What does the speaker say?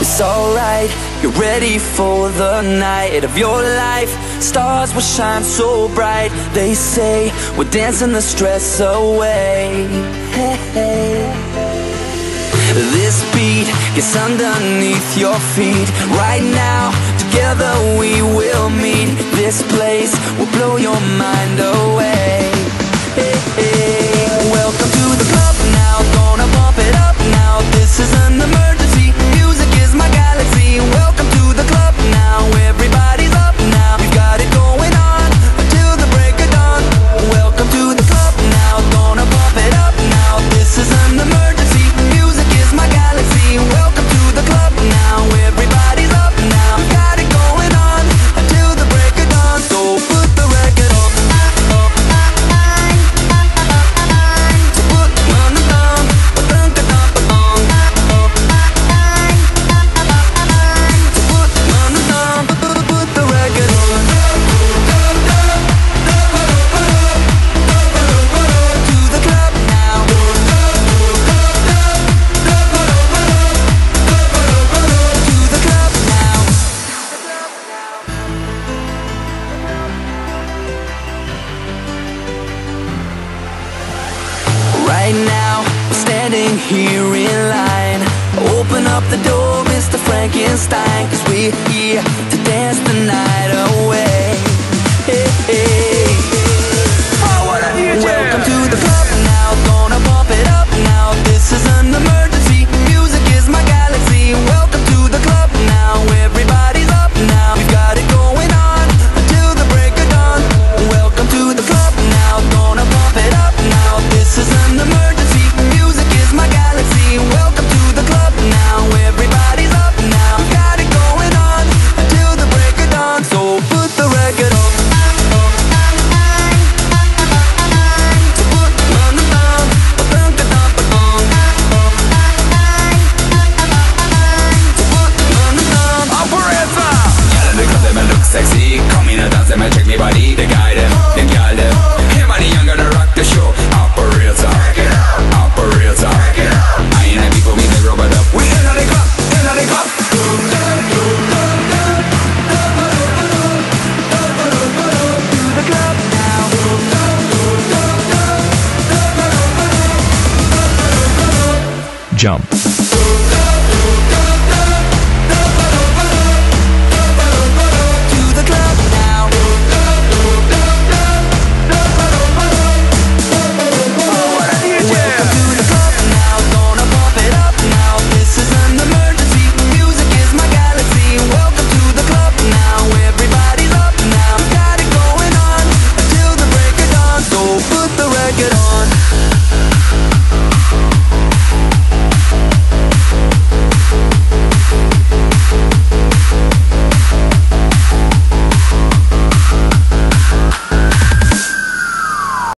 It's alright, you're ready for the night of your life. Stars will shine so bright They say we're dancing the stress away. Hey, hey. This beat gets underneath your feet. Right now, together we will meet. This place will blow your mind. here in line Open up the door, Mr. Frankenstein Cause we're here to dance jump.